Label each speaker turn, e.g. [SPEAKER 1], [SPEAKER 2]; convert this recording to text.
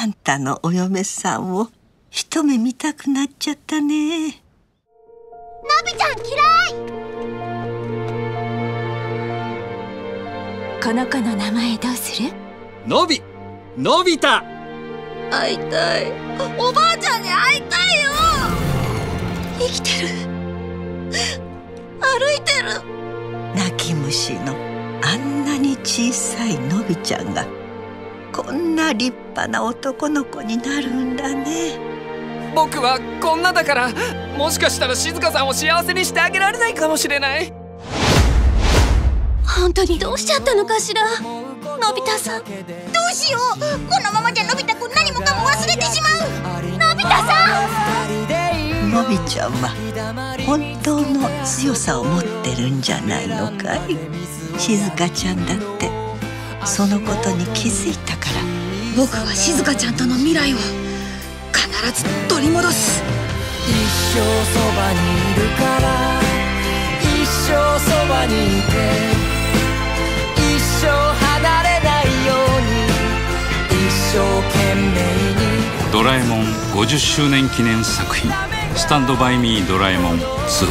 [SPEAKER 1] あんたのお嫁さんを一目見たくなっちゃったね。の
[SPEAKER 2] びちゃん嫌い！
[SPEAKER 3] この子の名前どうする？
[SPEAKER 4] のびのび太。
[SPEAKER 1] 会いたい。
[SPEAKER 2] おばあちゃんに会いたいよ！
[SPEAKER 1] 生きてる。
[SPEAKER 2] 歩いてる。
[SPEAKER 1] 泣き虫のあんなに小さいのびちゃんがこんな立派な男の子になるんだね。
[SPEAKER 4] 僕はこんなだからもしかしたら静香さんを幸せにしてあげられないかもしれない。
[SPEAKER 3] 本当にどうしちゃったのかしら？のび太さんど
[SPEAKER 2] うしよう？このままじゃのび太くん何もかも忘れてしまう。のび太さ
[SPEAKER 1] ん！のびちゃんは本当の強さを持ってるんじゃないのかい？静香ちゃんだってそのことに気づいたから。
[SPEAKER 3] 僕は静香ちゃんとの未来を必ず取り戻す。
[SPEAKER 5] 一生そばにいるから一生そばにいて一生離れないように一生懸命に。
[SPEAKER 6] ドラえもん50周年記念作品「スタンドバイミードラえもん2」